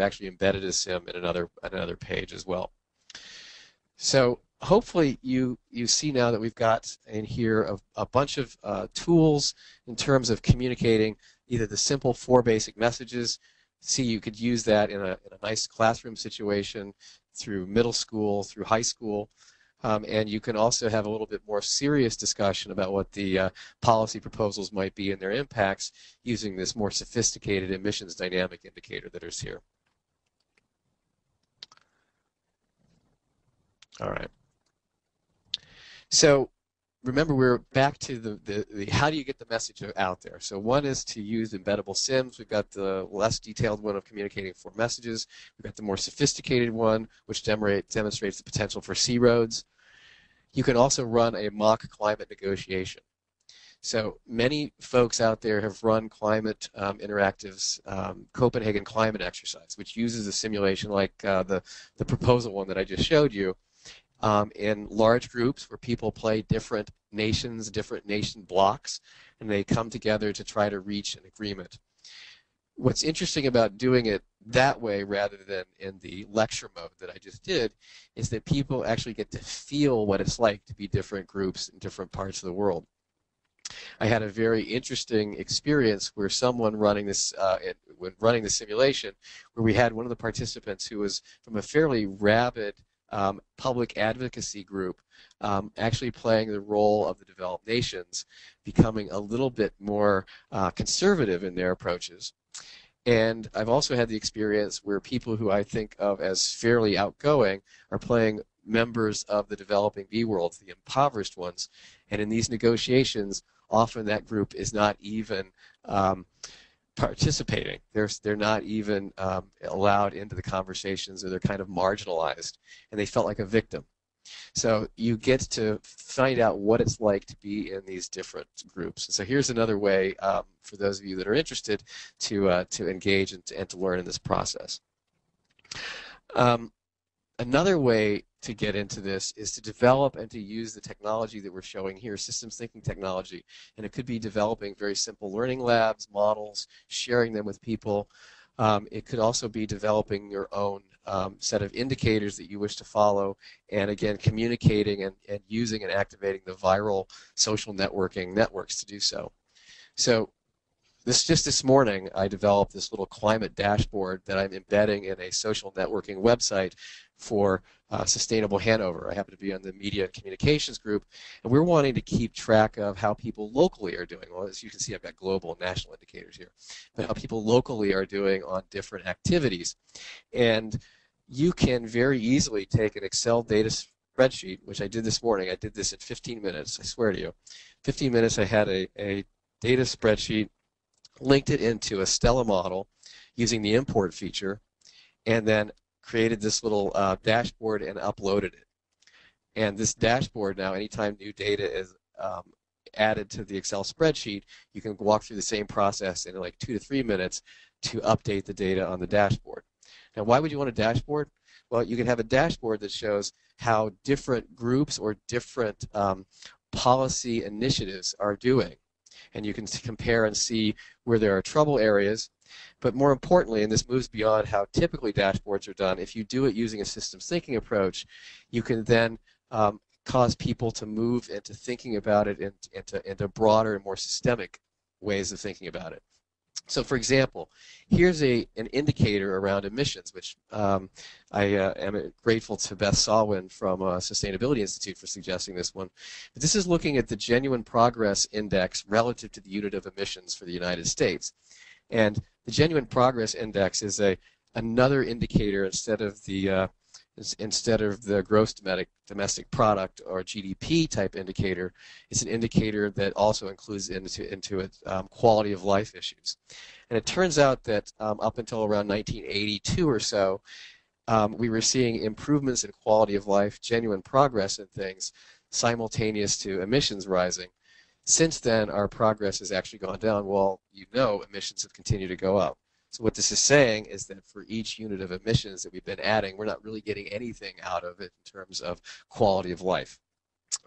actually embedded a sim in another another page as well. So hopefully you you see now that we've got in here a, a bunch of uh, tools in terms of communicating either the simple four basic messages. See, you could use that in a, in a nice classroom situation through middle school, through high school. Um, and you can also have a little bit more serious discussion about what the uh, policy proposals might be and their impacts using this more sophisticated emissions dynamic indicator that is here. All right. So remember we're back to the, the, the, how do you get the message out there. So one is to use embeddable SIMs. We've got the less detailed one of communicating four messages. We've got the more sophisticated one, which demonstrates the potential for C-roads. You can also run a mock climate negotiation. So many folks out there have run Climate um, Interactive's um, Copenhagen Climate Exercise, which uses a simulation like uh, the, the proposal one that I just showed you, um, in large groups where people play different nations, different nation blocks, and they come together to try to reach an agreement. What's interesting about doing it that way rather than in the lecture mode that I just did is that people actually get to feel what it's like to be different groups in different parts of the world. I had a very interesting experience where someone running this, uh, when running the simulation, where we had one of the participants who was from a fairly rabid um, public advocacy group um, actually playing the role of the developed nations, becoming a little bit more uh, conservative in their approaches. And I've also had the experience where people who I think of as fairly outgoing are playing members of the developing B worlds, the impoverished ones. And in these negotiations, often that group is not even um, participating. They're, they're not even um, allowed into the conversations or they're kind of marginalized and they felt like a victim. So you get to find out what it's like to be in these different groups. So here's another way um, for those of you that are interested to, uh, to engage and to, and to learn in this process. Um, another way to get into this is to develop and to use the technology that we're showing here, systems thinking technology. And it could be developing very simple learning labs, models, sharing them with people. Um, it could also be developing your own um, set of indicators that you wish to follow, and again, communicating and, and using and activating the viral social networking networks to do so. So this just this morning, I developed this little climate dashboard that I'm embedding in a social networking website for uh, Sustainable Hanover. I happen to be on the media and communications group, and we're wanting to keep track of how people locally are doing. Well, as you can see, I've got global and national indicators here, but how people locally are doing on different activities. And you can very easily take an Excel data spreadsheet, which I did this morning. I did this in 15 minutes, I swear to you. 15 minutes, I had a, a data spreadsheet linked it into a Stella model using the import feature, and then created this little uh, dashboard and uploaded it. And this dashboard now, anytime new data is um, added to the Excel spreadsheet, you can walk through the same process in like two to three minutes to update the data on the dashboard. Now, why would you want a dashboard? Well, you can have a dashboard that shows how different groups or different um, policy initiatives are doing and you can compare and see where there are trouble areas. But more importantly, and this moves beyond how typically dashboards are done, if you do it using a systems thinking approach, you can then um, cause people to move into thinking about it into, into broader and more systemic ways of thinking about it. So for example, here's a, an indicator around emissions, which um, I uh, am grateful to Beth Sawin from uh, Sustainability Institute for suggesting this one. But this is looking at the genuine progress index relative to the unit of emissions for the United States. And the genuine progress index is a another indicator instead of the uh, instead of the gross domestic domestic product or GDP type indicator, it's an indicator that also includes into into it um, quality of life issues. And it turns out that um, up until around 1982 or so, um, we were seeing improvements in quality of life, genuine progress in things, simultaneous to emissions rising. Since then, our progress has actually gone down. Well, you know, emissions have continued to go up. So what this is saying is that for each unit of emissions that we've been adding, we're not really getting anything out of it in terms of quality of life.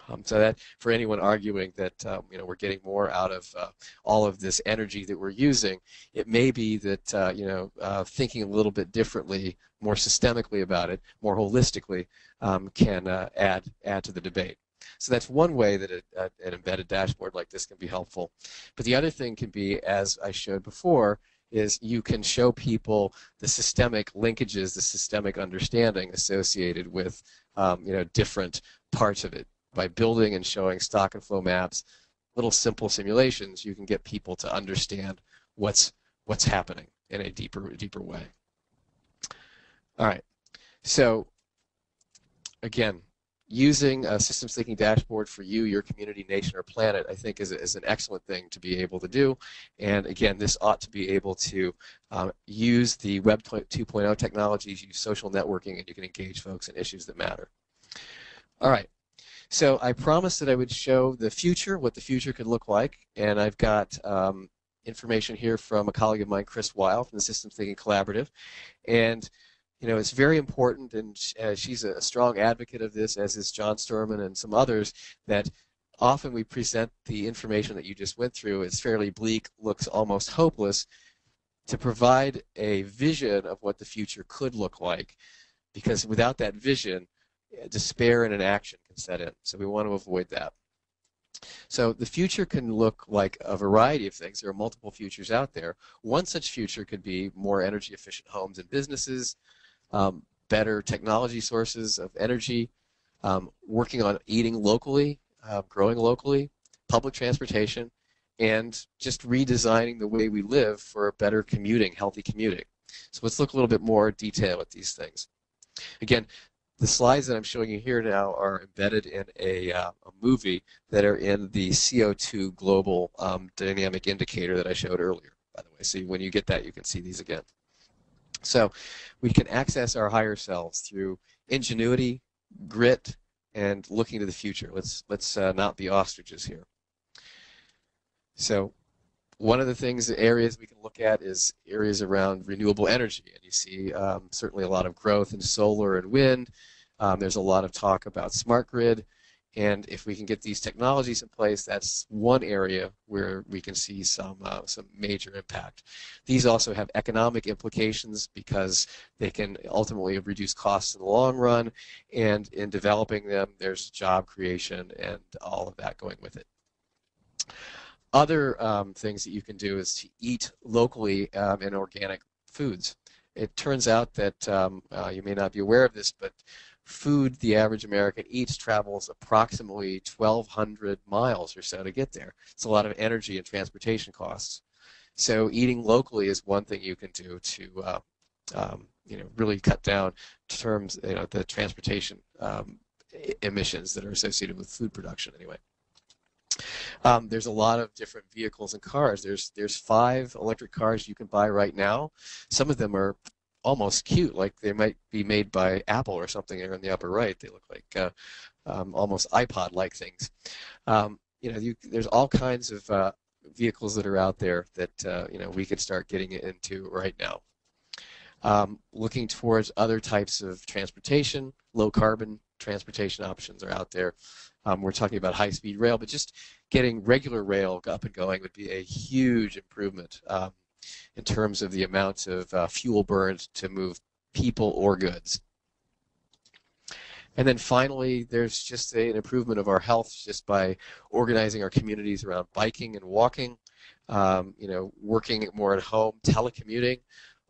Um, so that for anyone arguing that um, you know we're getting more out of uh, all of this energy that we're using, it may be that uh, you know uh, thinking a little bit differently, more systemically about it, more holistically, um, can uh, add add to the debate. So that's one way that a, a, an embedded dashboard like this can be helpful. But the other thing can be, as I showed before, is you can show people the systemic linkages, the systemic understanding associated with um, you know different parts of it by building and showing stock and flow maps, little simple simulations, you can get people to understand what's what's happening in a deeper deeper way. All right. So again, using a systems thinking dashboard for you, your community, nation, or planet, I think is, is an excellent thing to be able to do. And again, this ought to be able to um, use the Web 2.0 technologies, use social networking, and you can engage folks in issues that matter. All right. So I promised that I would show the future, what the future could look like, and I've got um, information here from a colleague of mine, Chris Weil, from the Systems Thinking Collaborative, and you know it's very important, and uh, she's a strong advocate of this, as is John Sterman and some others, that often we present the information that you just went through as fairly bleak, looks almost hopeless, to provide a vision of what the future could look like, because without that vision, despair and inaction can set in. So we want to avoid that. So the future can look like a variety of things. There are multiple futures out there. One such future could be more energy efficient homes and businesses, um, better technology sources of energy, um, working on eating locally, uh, growing locally, public transportation, and just redesigning the way we live for better commuting, healthy commuting. So let's look a little bit more detail at these things. Again, the slides that I'm showing you here now are embedded in a, uh, a movie that are in the CO2 global um, dynamic indicator that I showed earlier, by the way. So when you get that, you can see these again. So we can access our higher selves through ingenuity, grit, and looking to the future. Let's, let's uh, not be ostriches here. So one of the things, the areas we can look at is areas around renewable energy. And you see um, certainly a lot of growth in solar and wind. Um, there's a lot of talk about smart grid. And if we can get these technologies in place, that's one area where we can see some uh, some major impact. These also have economic implications because they can ultimately reduce costs in the long run. And in developing them, there's job creation and all of that going with it. Other um, things that you can do is to eat locally um, in organic foods. It turns out that um, uh, you may not be aware of this, but food the average American eats travels approximately 1,200 miles or so to get there. It's a lot of energy and transportation costs. So eating locally is one thing you can do to, uh, um, you know, really cut down terms, you know, the transportation um, emissions that are associated with food production anyway. Um, there's a lot of different vehicles and cars. There's there's five electric cars you can buy right now. Some of them are almost cute, like they might be made by Apple or something here in the upper right. They look like uh, um, almost iPod-like things. Um, you know, you, there's all kinds of uh, vehicles that are out there that uh, you know we could start getting into right now. Um, looking towards other types of transportation, low carbon transportation options are out there. Um, we're talking about high-speed rail, but just getting regular rail up and going would be a huge improvement um, in terms of the amount of uh, fuel burned to move people or goods. And then finally, there's just a, an improvement of our health just by organizing our communities around biking and walking, um, you know, working more at home, telecommuting.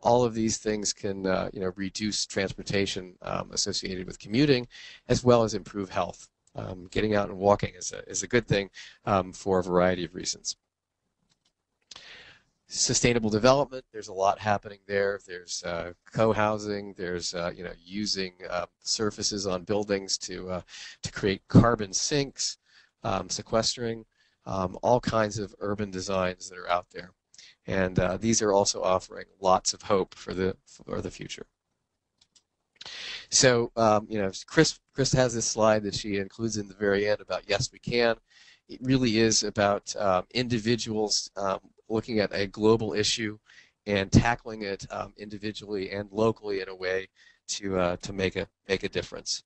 All of these things can, uh, you know, reduce transportation um, associated with commuting, as well as improve health. Um, getting out and walking is a, is a good thing um, for a variety of reasons sustainable development. There's a lot happening there. There's uh, co-housing. There's uh, you know using uh, surfaces on buildings to uh, to create carbon sinks, um, sequestering, um, all kinds of urban designs that are out there, and uh, these are also offering lots of hope for the for the future. So um, you know, Chris Chris has this slide that she includes in the very end about yes we can. It really is about um, individuals um, looking at a global issue and tackling it um, individually and locally in a way to uh, to make a make a difference.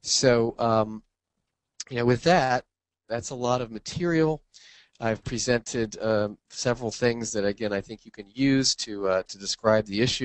So um, you know, with that, that's a lot of material. I've presented um, several things that, again, I think you can use to uh, to describe the issue.